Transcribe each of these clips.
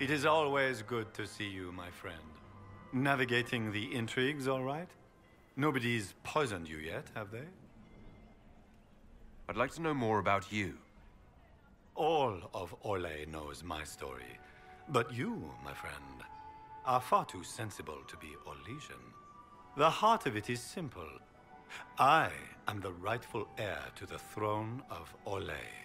It is always good to see you, my friend. Navigating the intrigues, all right? Nobody's poisoned you yet, have they? I'd like to know more about you. All of Orlais knows my story. But you, my friend, are far too sensible to be Orlesian. The heart of it is simple. I am the rightful heir to the throne of Orlais.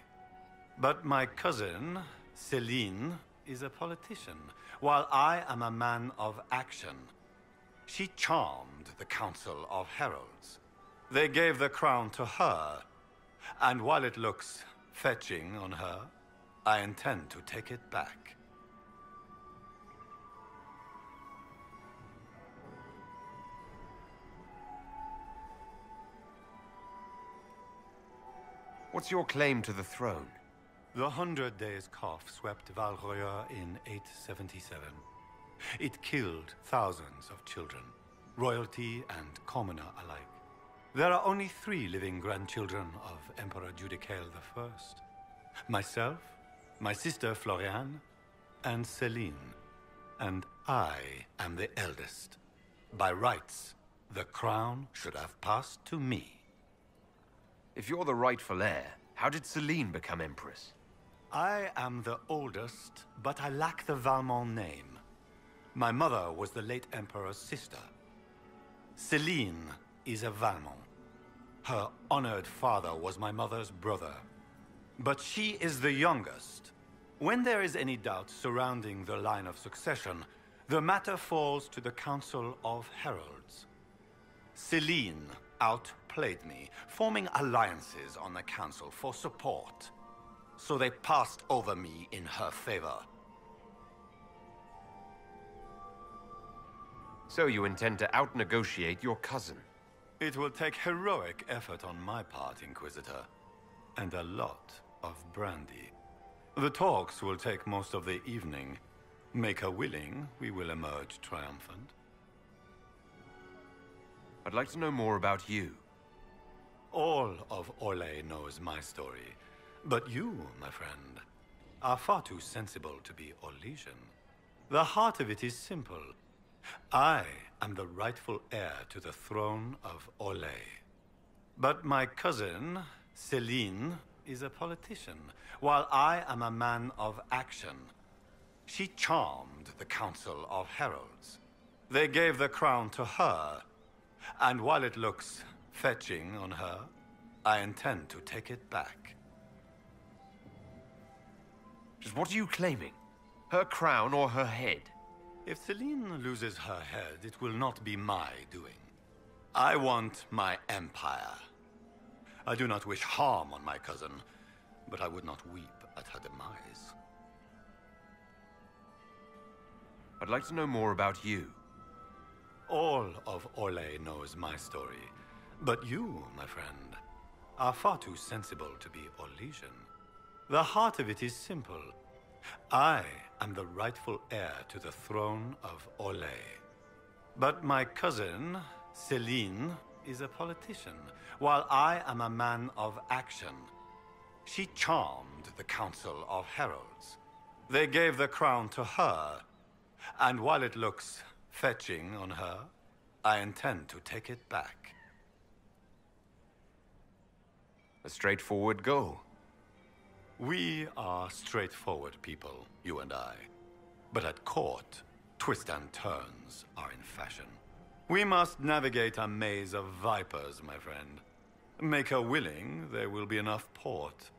But my cousin, Celine, is a politician, while I am a man of action. She charmed the Council of Heralds. They gave the crown to her, and while it looks fetching on her, I intend to take it back. What's your claim to the throne? The Hundred Days Cough swept Val Royeaux in 877. It killed thousands of children, royalty and commoner alike. There are only three living grandchildren of Emperor Judicael I. Myself, my sister Floriane, and Celine. And I am the eldest. By rights, the crown should have passed to me. If you're the rightful heir, how did Celine become Empress? I am the oldest, but I lack the Valmont name. My mother was the late Emperor's sister. Celine is a Valmont. Her honored father was my mother's brother. But she is the youngest. When there is any doubt surrounding the line of succession, the matter falls to the Council of Heralds. Celine outplayed me, forming alliances on the Council for support. So they passed over me in her favor. So you intend to out-negotiate your cousin? It will take heroic effort on my part, Inquisitor. And a lot of brandy. The talks will take most of the evening. Maker willing, we will emerge triumphant. I'd like to know more about you. All of Orlais knows my story. But you, my friend, are far too sensible to be Orlesian. The heart of it is simple. I am the rightful heir to the throne of Orlais. But my cousin, Celine, is a politician, while I am a man of action. She charmed the Council of Heralds. They gave the crown to her, and while it looks fetching on her, I intend to take it back. Just what are you claiming? Her crown or her head? If Celine loses her head, it will not be my doing. I want my empire. I do not wish harm on my cousin, but I would not weep at her demise. I'd like to know more about you. All of Orlais knows my story. But you, my friend, are far too sensible to be Orlesian. The heart of it is simple. I am the rightful heir to the throne of Orlais. But my cousin, Celine, is a politician, while I am a man of action. She charmed the Council of Heralds. They gave the crown to her, and while it looks fetching on her, I intend to take it back. A straightforward goal. We are straightforward people, you and I. But at court, twists and turns are in fashion. We must navigate a maze of vipers, my friend. Maker willing, there will be enough port.